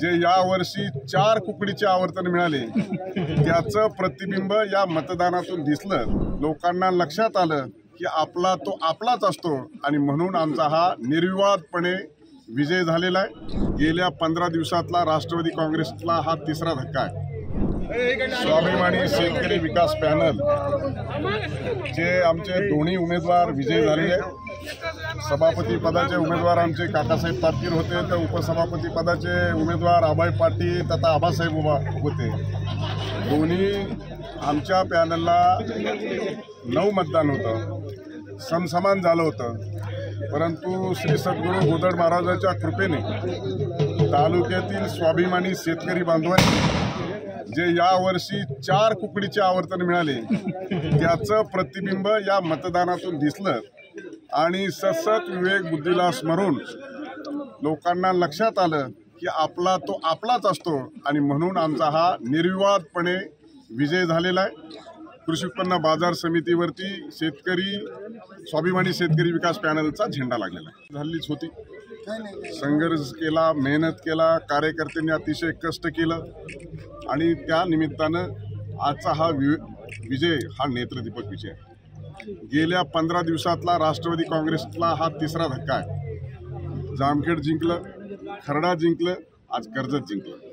जे यावर्षी चार कुकडीचे आवर्तन मिळाले त्याचं प्रतिबिंब या मतदानातून दिसलं. लोकांना लक्षात आलं की आपला तो आपलाच असतो आणि म्हणून आमचा हा निर्विवादपणे विजय झालेला आहे. गेल्या पंधरा दिवसातला राष्ट्रवादी काँग्रेसला हा तिसरा धक्का आहे. स्वाभिमानी शेतकरी विकास पॅनल जे आमचे दोन्ही उमेदवार विजय झालेले आहेत. सभापती पदाचे उमेदवार आमचे काकासाहेब तापकीर होते तर उपसभापती पदाचे उमेदवार अभय पाटील तथा आबासाहेब उभा होते. दोन्ही आमच्या पॅनलला नऊ मतदान होतं. समसमान झालं होतं. परंतु श्री सद्गुरू गोदड महाराजाच्या कृपेने तालुक्यातील स्वाभिमानी शेतकरी बांधवांनी जे यावर्षी चार कुकडीचे आवर्तन मिळाले त्याचं प्रतिबिंब या मतदानातून दिसलं. आणि ससत विवेक बुद्धीला स्मरून लोकांना लक्षात आलं की आपला तो आपलाच असतो. आणि म्हणून आमचा हा निर्विवादपणे विजय झालेला आहे. कृषी उत्पन्न बाजार समितीवरती शेतकरी स्वाभिमानी शेतकरी विकास पॅनलचा झेंडा लागलेला आहे. झालीच होती. संघर्ष केला मेहनत केला कार्यकर्त्यांनी अतिशय कष्ट केलं. आणि त्या निमित्तानं आजचा हा वि विजय हा नेत्रदीपक विजय आहे. गेल्या पंधरा दिवसातला राष्ट्रवादी काँग्रेसला हा तिसरा धक्का आहे. जामखेड जिंकलं खरडा जिंकलं आज कर्जत जिंकलं.